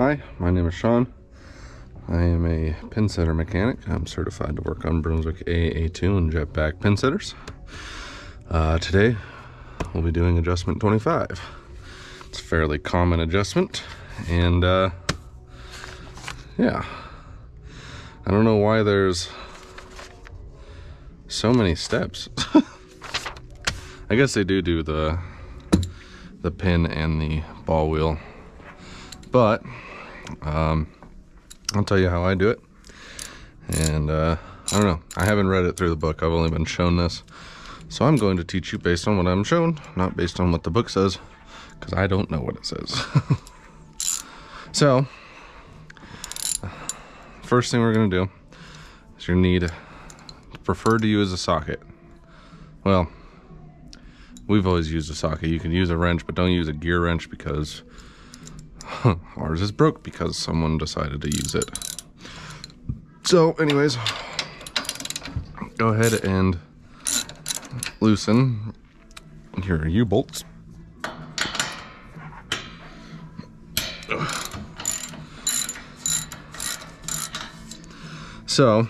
Hi, my name is Shawn. I am a pin setter mechanic. I'm certified to work on Brunswick AA2 and jetback pin setters. Uh, today, we'll be doing adjustment 25. It's a fairly common adjustment, and uh, yeah, I don't know why there's so many steps. I guess they do do the the pin and the ball wheel, but um, I'll tell you how I do it. And uh, I don't know. I haven't read it through the book. I've only been shown this. So I'm going to teach you based on what I'm shown, not based on what the book says, because I don't know what it says. so, first thing we're going to do is you need preferred to use a socket. Well, we've always used a socket. You can use a wrench, but don't use a gear wrench because ours is broke because someone decided to use it. So, anyways, go ahead and loosen Here are your U-bolts. So,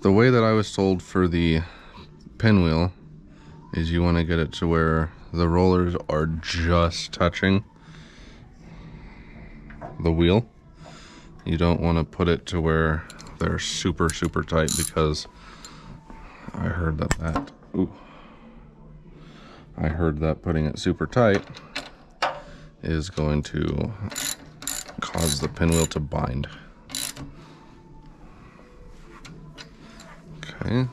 the way that I was told for the pinwheel is you want to get it to where the rollers are just touching the wheel. You don't want to put it to where they're super, super tight because I heard that that, ooh, I heard that putting it super tight is going to cause the pinwheel to bind. Okay.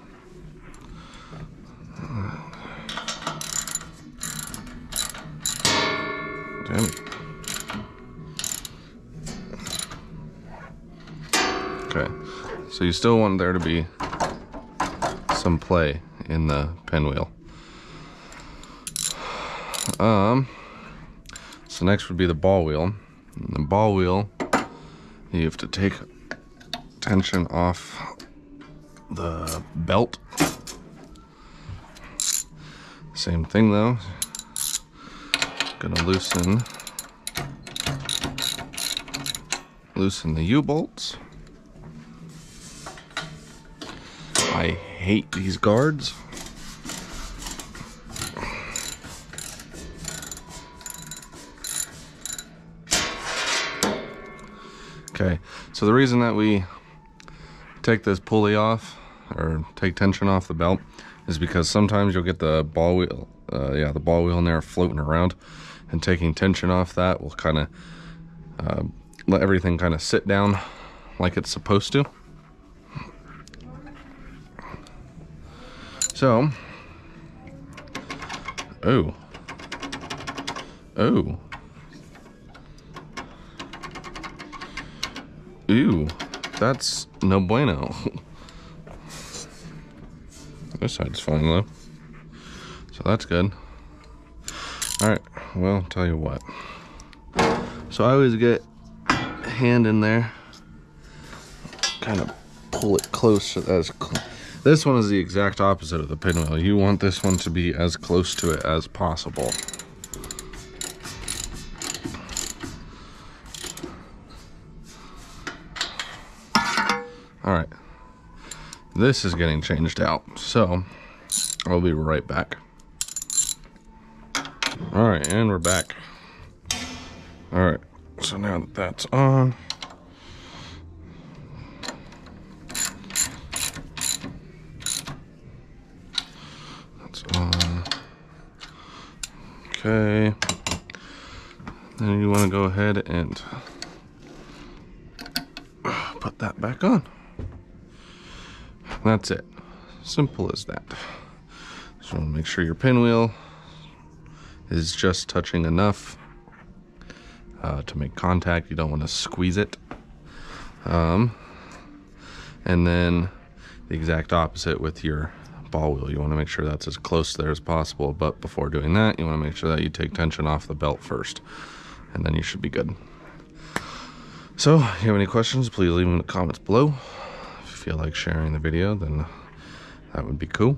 Damn it. Okay, so you still want there to be some play in the pinwheel. Um, so next would be the ball wheel. And the ball wheel, you have to take tension off the belt. Same thing though. Gonna loosen loosen the U-bolts. I hate these guards. Okay, so the reason that we take this pulley off or take tension off the belt is because sometimes you'll get the ball wheel, uh, yeah, the ball wheel in there floating around and taking tension off that will kind of uh, let everything kind of sit down like it's supposed to. So, oh, oh, ooh, that's no bueno. this side's fine though, so that's good. All right, well, tell you what. So I always get hand in there, kind of pull it close as this one is the exact opposite of the pinwheel. You want this one to be as close to it as possible. All right, this is getting changed out. So I'll be right back. All right, and we're back. All right, so now that that's on, that's on. Okay. Then you want to go ahead and put that back on. That's it. Simple as that. Just want to make sure your pinwheel is just touching enough uh, to make contact. You don't want to squeeze it. Um, and then the exact opposite with your ball wheel. You want to make sure that's as close there as possible. But before doing that, you want to make sure that you take tension off the belt first. And then you should be good. So, if you have any questions, please leave them in the comments below. If you feel like sharing the video, then that would be cool.